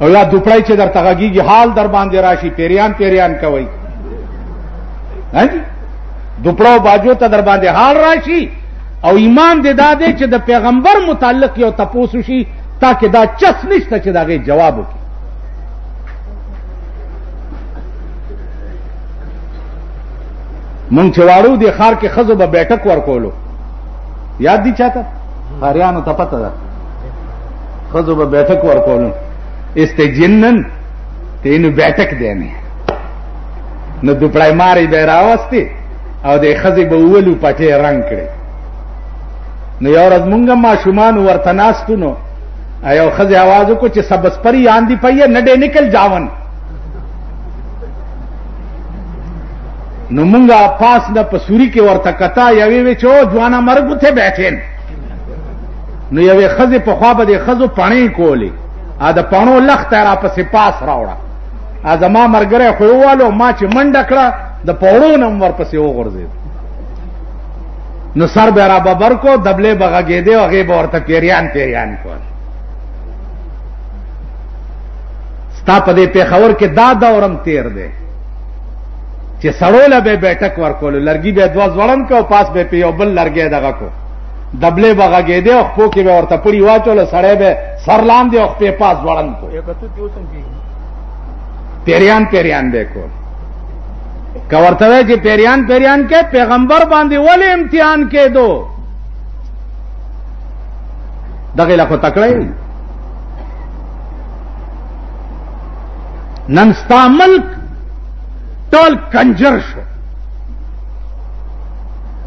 او یا دوپړای چې در تغږیږي حال در باندې راشي پیریان پیریان کوي هاں جی دوپړو باجو ته در باندې حال راشي او ایمان دې دادې چې د پیغمبر متعلق یو تپوس شي تاکه دا چس نشته چې داغه جواب وکړي مونږ چې واړو د خار کې خزو به بیٹک ورکولو یاد دي چاته خاریانو ته پته ده خزو به بیٹک ورکول استجنن تینو بیٹک دینی نو دوپړای ماری به راوستي او د خزې به ولو پټې رنگ کړي نو یو ورځ مونږ ما شومان ورته ناستو نو ایو خزې आवाज کو چې سبس پری آندی پي نه ډې نکل جاون نو مونږه پاس نه پسوري کې ورته کتا یوي وچو ځوانه مرګ ته بیٹھین نو یوې خزه په خوا به د خزو پڼې کولې ا د پڼو لخت را په سپاس راوړه ا زما مرګره خو یوالو ما چې منډه کړه د پوړو نم ورپسې وغورځید نو سر به را ببر کو دبلې بغږې دی او غیب ورته پیریان پیریان کول ستا په دې پیښور کې دا دورم تیر دی چې سړول به بیٹک ورکول لرګي به دوا ځوړن کو پاس به پیو بل لرګي دغه کو دبلې بغاګې دی او خپو کې به ورته پړی واچول سړی به سر لاندې او خپې پاس وړن کو پیریان پیریان به کو که ورته وای چې پیریان پیریان کې پیغمبر باندې ولې امتحان کې دو دغه لا خو تکړه نن ستا ملک ټول کنجر شو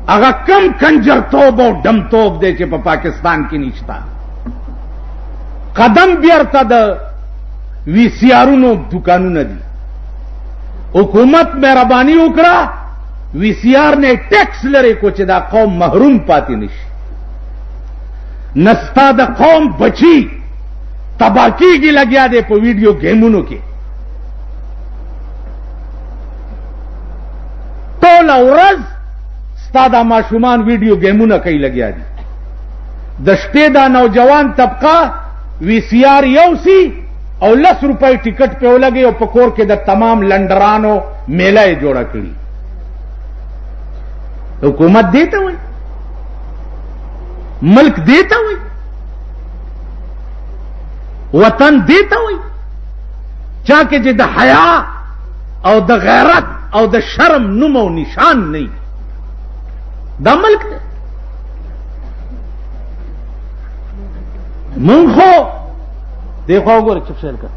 هغه کم کنجر توب او دم توب دی چې په پاکستان کې نشتا قدم بیرته د وی سی آرونو دکانونه دي حکومت مهرباني وکړه وی سی آر نه ټیکس لري کو چې دا قوم محروم پاتې نشي نستا د قوم بچي تباکی کی لګیا دی په ویډیو گیمونو کې ټول ورځ ستا دا ماشومان ویډیو گیمونه کوي لګیا دي د شپې دا نوجوان طبقه وی سی آر یو سی او لس روپۍ ټیکټ په ولګي او په کور کې د تمام لندرانو میله یې جوړه کړي حکومت دی ته وایي ملک دی ته وایي وطن دی ته وایي چا کې چې د حیا او د غیرت او د شرم نوم او نشان نه دا ملک دی مونږ خو دیکھو وګوره چپ شل کړ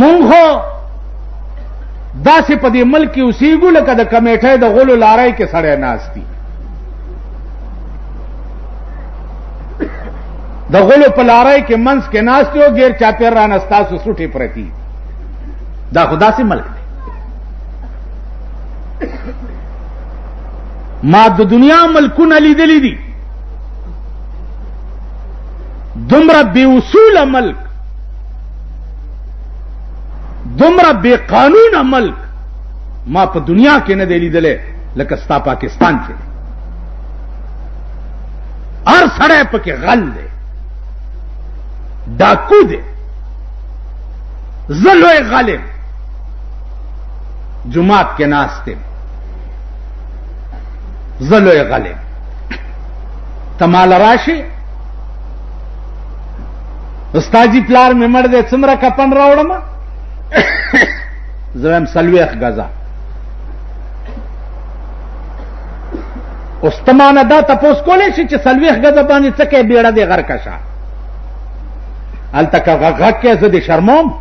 مونږ خو داسې په دې ملک کې اوسېږو لکه د کمیټې د غولو لارۍ کې سړی ناشتي د غلو په لارای کې منځ کې ناست یو غیر چاپیر را نستاسو سټي پرتی دا خدا سي ملک دی ما د دنیا ملکونه لیدلې دي دومره بے اصول ملک دومره بے قانون ملک ما په دنیا کې نه دی لیدلې لکه ستا پاکستان کې هر سړی پکې غل دی ډاکو دی زه لوی غل یم جومات کې ناست یم زه لوی غل یم ته مال راشي استاجی پلار مې مړ دی څومره کپن راوړم زه هم سلويخ غزا اوس ته مانه دا تپوس کولی شي چې څلوېښت ګزه باندې څه کوې بیړه دې غرقه شه هلته که غږ کې زه دې شرموم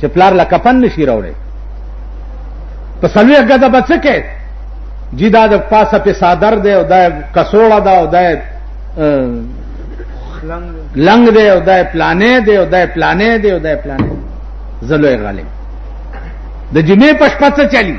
چې پلار له کفن نشي راوړی په څلوېښت ګزه به څه کوې جی دا د پاسه په صادر دی او دا کسوړه ده او دا لنګ دی او دا پلانې دی او دا پلانې دی او دا پلانې زلوې غالي د جمعې په شپه څه چلی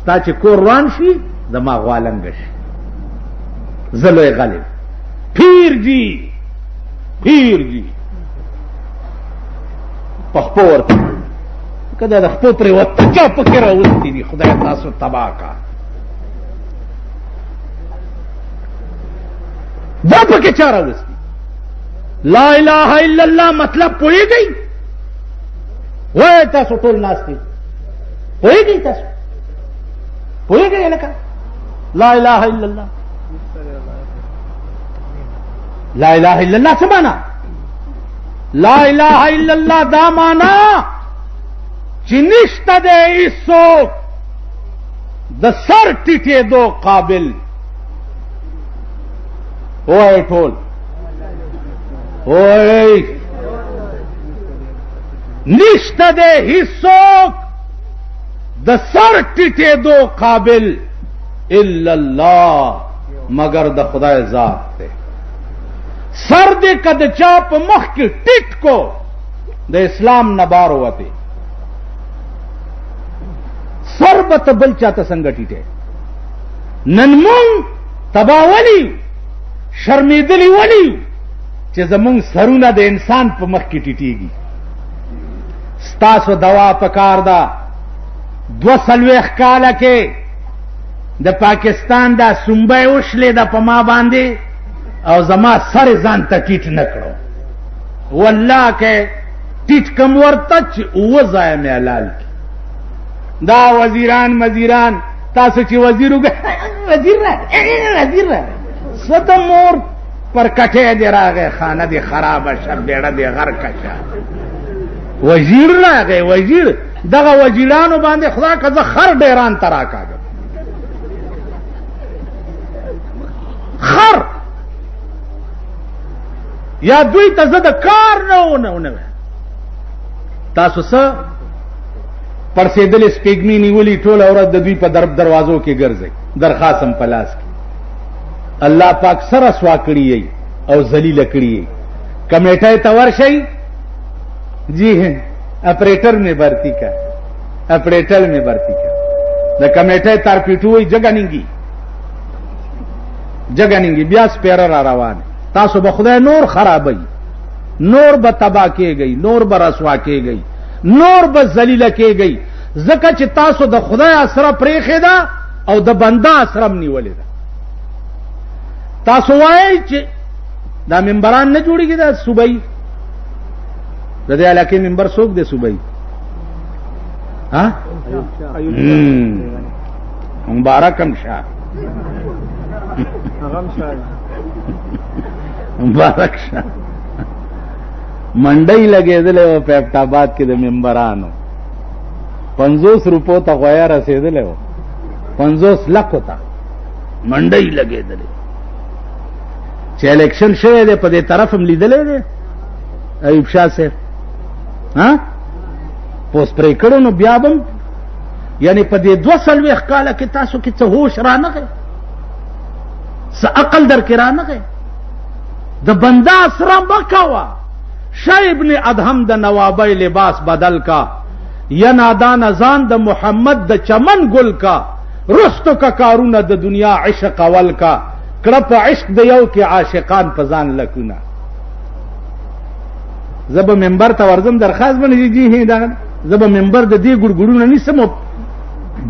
ستا چې کور روان شي زما غوالنګ شي زلوې غلې پیر جی پیر جی په خپل ورته کدا د خپل پر وته چا پکې راوستي دي خدای تاسو تباہ کا دا پکې چا راوستي لا اله الا الله مطلب پوهیږي وای تاسو ټول ناشته پوهېږئ تاسو پوهېږئ لکه لا اله الا الله لا اله الا الله څه معنا لا اله الا الله دا معنا چې نشته د هیڅوک د سر ټیټېدو قابل وای ټول وای نشته دی هیڅوک د سر ټیټېدو قابل الا الله مگر د خدای ذات دی سر دې کد چا په مخ کې ټیټ کو د اسلام نه بار وته سر به تبل چاته څنګه ټیټه نن مون تباولی شرمیدلی ولی چې زمونږ سرونه د انسان په مخ کې ټیټیږي ستاسو دوا پکار ده دو سلويخ کال کې د پاکستان دا سنبه وشلې د پما باندې او زما سر ځان ته ټیټ نکړو والله کې ټیټ کم ورته چې و ځای مې حلال کی دا وزیران مزیران تاسو چې وزیر وګ وزیر را وزیر را ستمور پر کټه دی راغې خانه دی خراب شه بیړه دی غر کشه وزیر راغې وزیر دغه وزیرانو باندې خدا کزه خر ډیران تراکا خر یا دوی ته زه د کار نه ونه ونه تاسو سره پرسیدل سپیګمی نیولی ټول اورات د دوی په درب دروازو کې ګرځي درخواستم پلاس کې الله پاک سره سوا کړی او ذلیل کړی کمیټه ته ورشي جی هه اپریټر می برتی کا اپریټر می برتی کا د کمیټه تر پیټوي جګه ننګي جګه ننګي بیا سپیر را روان تاسو به خدای نور خرابوي نور به تبا کېږي نور به رسوا کېږي نور به ذلیل کېږي ځکه چې تاسو د خدای سره پرېخې ده او د بنده اسرم نیولې ده تاسو وایئ چې دا منبران نه جوړیږي دا صوبای د دې علاقې منبر څوک دی صوبای ها مبارکم شاه مبارک شاه منډي لګېدلې او په اپټ آباد کې د منبرانو 50 روپو ته غویا رسیدلې پنځوس لکو ته منډۍ لګېدلې چې الیکشن شوی دی په دې طرف هم لیدلی دی ایوب شاه صاحب ها پوس پرې کړو نو بیا به یعنی په دې دوه څلوېښت کاله کې تاسو کې څه هوش رانغی څه عقل در کې رانغی د بنده اسره مه کوه شیب ابن ادهم د نوابۍ لباس بدل کا یا نادان ازان د محمد د چمن ګل کا رستو کا کارونه د دنیا عشق اول کا کړه په عشق د یو کې عاشقان پزان لکونه زب منبر ته ورزم درخواست باندې جی هی دا زب منبر د دې ګړګړونه نیسم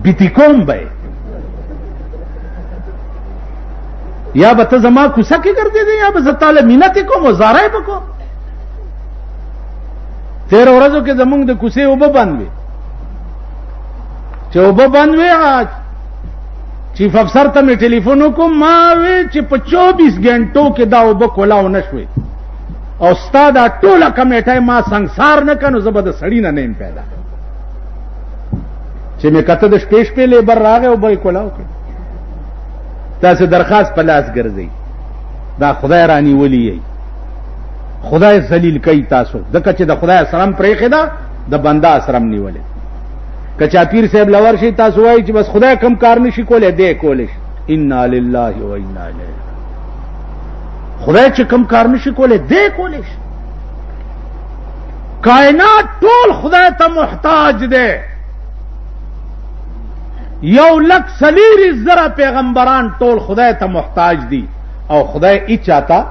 بیتی کوم به یا به ته زما کوسه کې ګرځې یا به زه تعالی مینت کوم زارای بکو تیر ورځو کې زمونږ د کوڅې وبه بند وي چې وبه بند وي چیف افسر ته مې ټلیفون وکم ما وی چې په 24 غنټو کې دا وبه کولاو نشوي او ستا دا ټوله کمیټه ما سنگسار نه کنو زبر د سړی نه نیم پیدا چې مې کته د شپې شپې لیبر راغې او به کولاو کړ تاسو درخواست په لاس ګرځي دا خدای رانی ولي یي خدای ذلیل کوي تاسو د کچه د خدای سلام پرې خدا د بندا سلام نیولې کچا پیر صاحب لور شي تاسو وایي چې بس خدای کم کار نشي کولای دی کولای شي ان لله و انا الیه خدای چې کم کار نشي کولای دی کولای شي کائنات ټول خدای ته محتاج دی یو لک سلیری زره پیغمبران ټول خدای ته محتاج دي او خدای ای چاته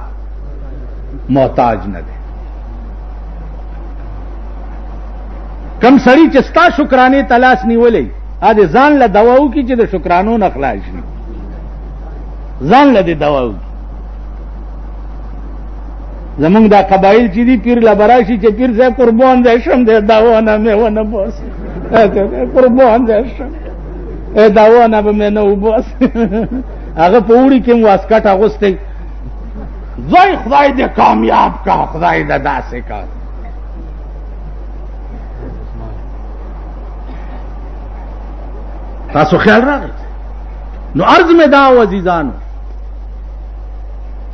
محتاج نه دی کم سړی چې ستا شکرانه تلاش نیولې ا دې ځان له دواو کې چې د شکرانو نه خلاص شي ځان له دې دواو زمونږ دا قبایل چې دي پیر لبراشي چې پیر صاحب قربان دې شم دې داونه مې ونه بوس قربان دې شم داونه به مې نه وبوس هغه په وړي کې واسکټ اغوستي زوی خدای دې کامیاب کا خدای دې داسې کا تاسو خیال راغی نو عرض مې دا وزیزانو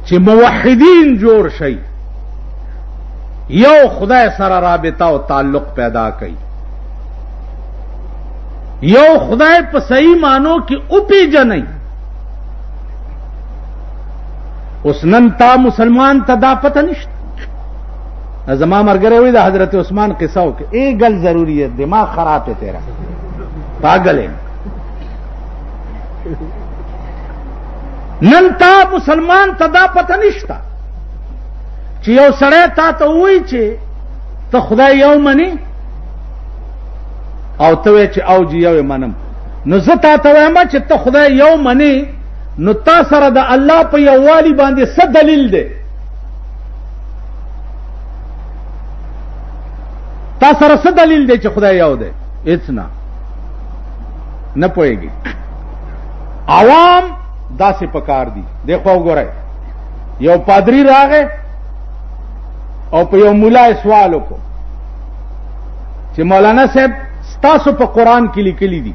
چې موحدین جوړ شي یو خدای سره رابطه او تعلق پیدا کړي یو خدای په صحیح مانو کې او پیجنې اوس نن تا مسلمان ته دا پته نشته زما مرګره وی د حضرت عثمان قصه وک ای گل ضروری ہے دماغ خراب ہے تیرا پاگل ہے نن تا مسلمان ته دا پته نشته چې یو سړی تا ته وایي چې ته خدای یو منی او ته چې او جی یو منم نو زه تا ته وایم چې ته خدای یو منی نو تا سره د الله په یووالي باندې څه دلیل دی تا سره څه دلیل دی چې خدای یو دی هیڅ نه نه پوهېږي عوام داسې پکار دي دی خو وګورئ یو پادری راغی او په یو مولا سوال وکړو چې مولانا صاحب ستاسو په قران کې لیکلي دي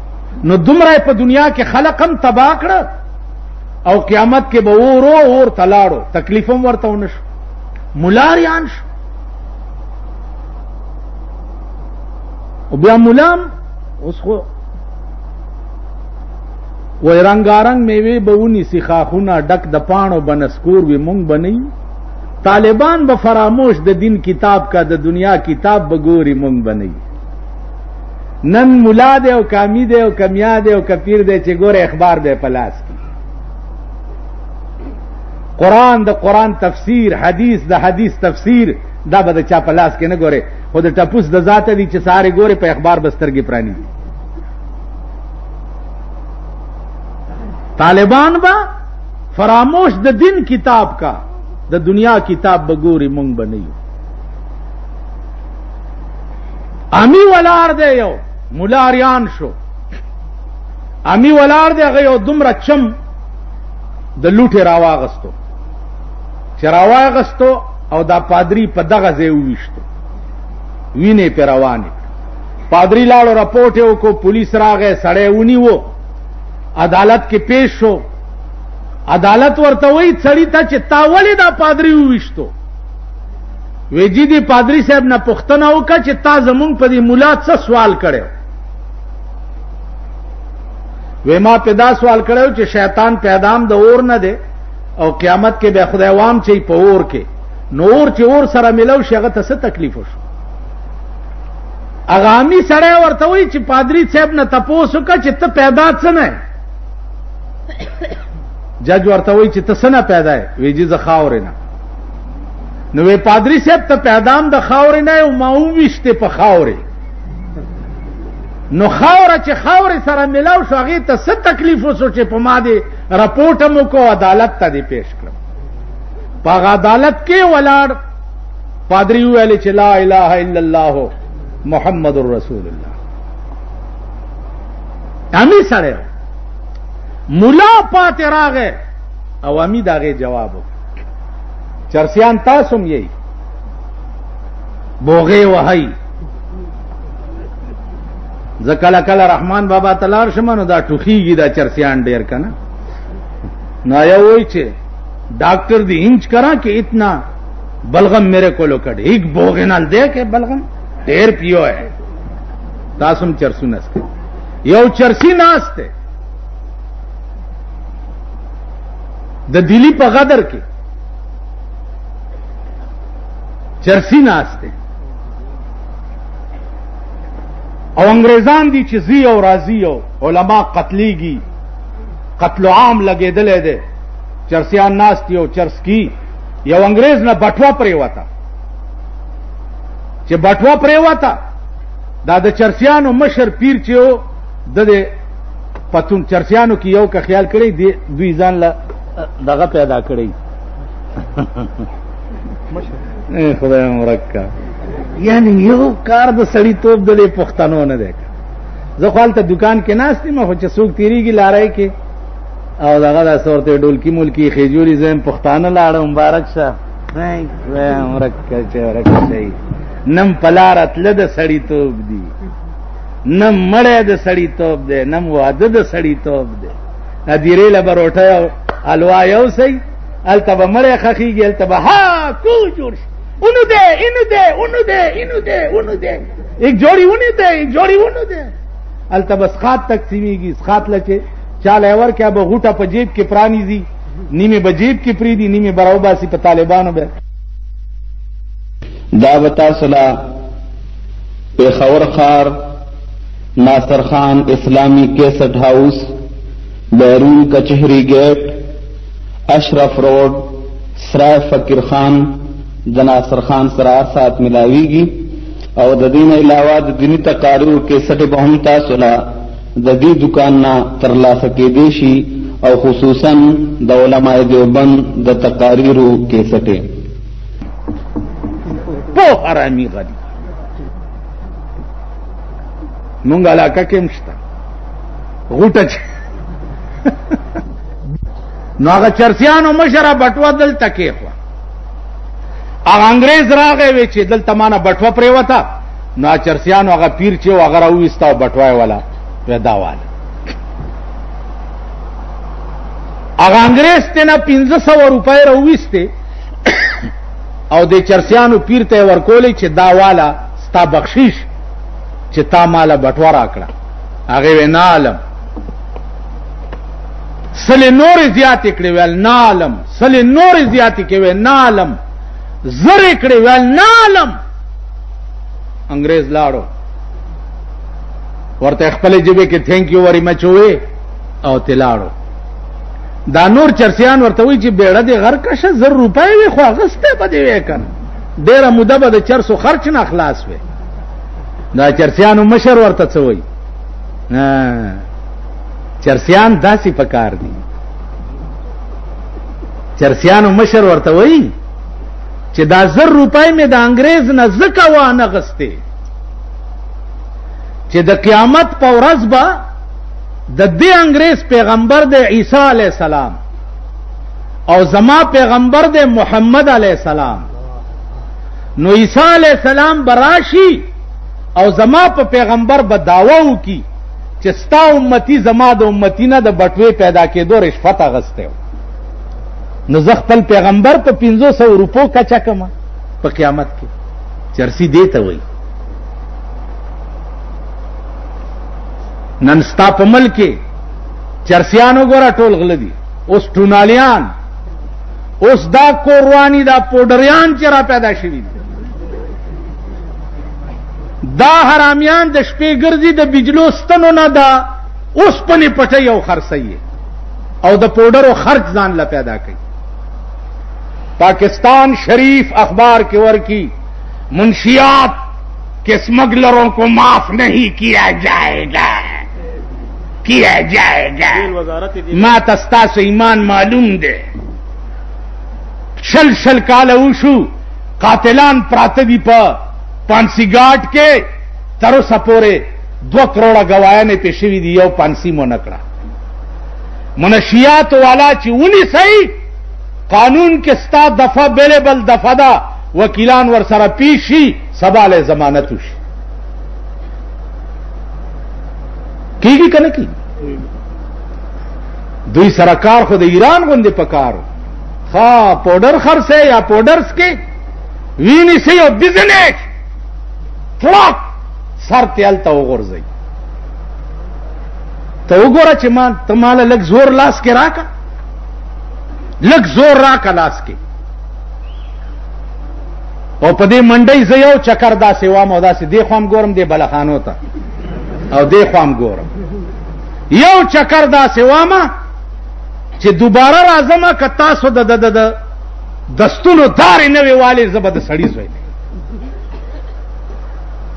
نو دومره په دنیا کې خلق هم تبا کړ او قیامت کې به اورو اور تلاړو تکلیف هم ورته ونش ملاریان شو او بیا ملام اوس خو وای رنگارنګ میوه به ونی سی خاخونه ډک د پانو بنسکور وی مونږ بنئ طالبان به فراموش د دین کتاب کا د دنیا کتاب به ګوري مونږ بنئ نن مولا دی او کامی دی او کمیا دی او کپیر دی چې ګوره اخبار دی په لاس کې قران د قران تفسیر حدیث د حدیث تفسیر دا به د چا په لاس کې نه ګوره خو د ټپوس د ذات دی چې ساره ګوره په اخبار بسترګې پرانی دي طالبان با فراموش د دین کتاب کا د دنیا کتاب بګوري مونږ بنئیو امی ولار دی یو مولاریان شو امی ولار دی هغه یو دومره چم د لوټه راواغستو چې راواغستو او دا پادری په دغه ځای وویشتو وینې په روانې پادری لاړو رپورټ یو کو پولیس راغې سړې ونی وو عدالت کې پیش شو عدالت ورته وی سړی ته چې تاولې دا پادری وویشتو وی جی دی پادری صاحب نه پښتنه وکړه چې تا زمونږ په دې مولا څه سوال کړو وی ما پیدا سوال کړو چې شیطان پیدام د اور نه دی او قیامت کې به خدای وام چې په اور کې نور چې اور سره ملو شغه ته څه تکلیف وشو اغامی سړی ورته وی چې پادری صاحب نه تپوس وکړه چې ته پیدا څه نه جج ورته وی چې ته څه نه پیدا وی جی زخاور نه نو وی پادری صاحب ته پیدام د خاورې نه او ما وویشته په خاورې نو خاوره چې خاورې سره ملاو شو هغه ته څه تکلیف وسو چې په ما دې رپورټ مو کو عدالت ته دې پیش کړم په عدالت کې ولاړ پادری ویل چې لا اله الا الله محمد رسول الله امی سره مولا پاتې راغې او امی داغه جواب وکړ چرسیان تاسو هم یی بوغه وهی زکل کل رحمان بابا تلار شمنو دا ټوخیږي دا چرسیان ډیر کنه نو یا وای چې ډاکټر دی انچ کرا کې اتنا بلغم میرے کو لو کډ ایک بوغنال دے کې بلغم ډیر پیو ہے تاسو هم چرسو نسته یو چرسی ناشته د دلی په غدر کې چرسی ناشته او انګريزان دي چې زی او راضی او علما قتلېږي قتل عام لګېدلې ده چرسیان ناشتي او چرس کی یو انګريز نه بټوا پرې وتا چې بټوا پرې وتا دا د چرسیانو مشر پیر چې د دې پتون چرسیانو کې یو که خیال کړی دی دوی ځان له دغه پیدا کړی خدای مرکه یعنی یو کار د سړی توپ د پښتنو نه دی زه خپل ته دکان کې ناشتم خو چې څوک تیریږي لارای کې او دغه د صورت ډولکی ملکی خجوري زم پښتانه لاړه مبارک شه نه ورکه چې ورکه شي نم پلارت لده سړی توپ دی نه مړې د سړی توپ دی نه واده د سړی توپ دی ادیرې له بروټه او الوا یو سي الته به مړې خخیږي الته به ها کو جوړ شي اونو دې انو دې اونو دې انو دې اونو دې یک جوړي اونې دې یک جوړي اونو دې الته بس خات تقسیمیږي خات لچې چاله اور کې به غوټه په جیب کې پرانی دي نیمه بجیب کې پری دي نیمه براو باسي په طالبانو به دا وتا صلاح پېښور ښار ناصر خان اسلامي کیسټ هاوس بیرون کچهری ګیټ اشرف روډ سرای فقیر خان د ناصر خان سره هر ساعت ملاویږي او د دین علاوه د دینی تقاریو کیسټې به هم تاسو له د دې دکان نه ترلاسه کېدی شي او خصوصا د علماء دیوبند د تقاریرو کیسټې په حرامي غدي مونږ علاقه کې مشته غوټه چې نو هغه چرسیانو مشره بټوا دل تکې خو هغه انګريز راغې وی چې دل تمانه بټوا پرې وتا نو چرسیانو هغه پیر چې هغه راويستا بټوای ولا پیدا واله هغه انګريز ته نه 1500 روپۍ راويسته او د چرسیانو پیر ته ورکولې چې دا والا ستا بخشیش چې تا مال بټوا راکړه هغه وینا عالم سل نور زیات کړي ویل نه عالم سل نور زیات کړي ویل نه عالم زر کړي ویل نه عالم انګريز لاړو ورته خپل جبه کې ثانک یو وری مچوي او تلاړو دا نور چرسیان ورته وی چې بیړه دې غر کشه زر روپۍ وي خو غسته به دی وکړ ډیره موده به د چرسو خرچ نه خلاص وي دا چرسیانو مشر ورته څه وی چرسیان داسې پکار دي چرسیانو مشر ورته وی چې دا زر روپۍ مې د انګريز نه زکه وانه غسته چې د قیامت په ورځ به د دې انګريز پیغمبر د عیسی علی السلام او زما پیغمبر د محمد علی السلام نو عیسی علی السلام براشي او زما په پیغمبر به داوا وکي چې ستا امتی زما د امتی نه د بټوي پیدا کېدو رشوت غسته نو زه خپل پیغمبر په 500 روپو کچا کما په قیامت کې چرسی دیته وای نن ستا په ملک کې چرسیان وګوره ټول غل دي اوس ټونالیان اوس دا کوروانی دا پودریان چې را پیدا شوي دي دا حرامیان د شپې ګرځي د بجلو ستنو نه دا اوس پنې پټي او خرڅي او د پودرو خرج ځان لا پیدا کوي پاکستان شریف اخبار کې ورکی منشیات کہ سمگلروں کو معاف نہیں کیا جائے گا کیا جائے گا ما تستا سے ایمان معلوم دے شل شل کال اوشو قاتلان پراته دی په پانسی ګاټ کې تر اوسه پورې 2 کروڑه گوايانې په شوی دی یو پانسی مو نکړه منشیات والا چې ونی صحیح قانون کې ستا دفعه بیلبل دفعه دا وکیلان ور سره پیشي سبا له ضمانت وشي کیږي کنه کی دوی سرکار خو د ایران غوندې پکارو ها پودر خرڅه یا پودرس کې ویني سي او بزنس ټلک سر تیل ته وګورځي ته وګوره چې ما ته مال لګ زور لاس کې راکا لګ زور راکا لاس کې او په دې منډۍ زه یو چکر داسې وام او داسې دې خوام ګورم دې بلخانو ته او دې خوام ګورم یو چکر داسې وام چې دوباره راځم که تاسو د د د دستونو دارې نه وی والې زه به د سړي زوی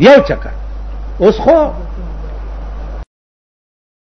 یو چکر اوس خو